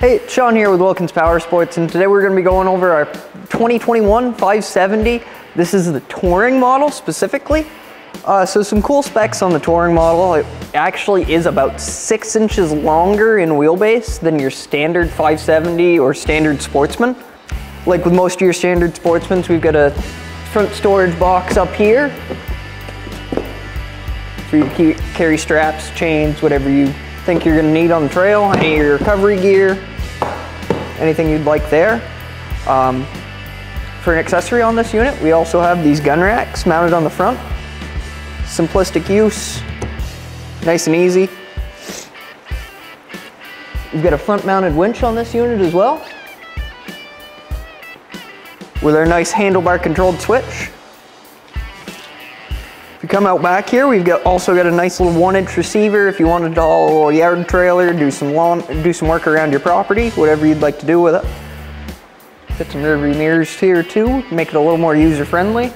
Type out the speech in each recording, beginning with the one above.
Hey, Sean here with Wilkins Power Sports, and today we're going to be going over our 2021 570. This is the touring model specifically. Uh, so some cool specs on the touring model. It actually is about six inches longer in wheelbase than your standard 570 or standard Sportsman. Like with most of your standard Sportsmans, we've got a front storage box up here for you to carry straps, chains, whatever you think you're gonna need on the trail, any of your recovery gear, anything you'd like there. Um, for an accessory on this unit, we also have these gun racks mounted on the front. Simplistic use, nice and easy. We've got a front mounted winch on this unit as well with our nice handlebar controlled switch. If you come out back here, we've got also got a nice little one inch receiver if you wanted to haul a little yard trailer, do some lawn, do some work around your property, whatever you'd like to do with it. Got some rear view mirrors here too, make it a little more user friendly.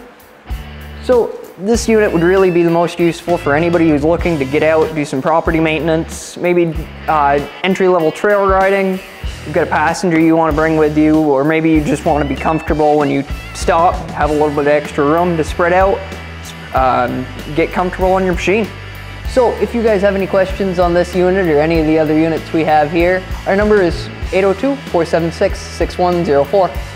So this unit would really be the most useful for anybody who's looking to get out, do some property maintenance, maybe uh, entry level trail riding, you've got a passenger you want to bring with you, or maybe you just want to be comfortable when you stop, have a little bit of extra room to spread out um, get comfortable on your machine. So if you guys have any questions on this unit or any of the other units we have here, our number is 802-476-6104.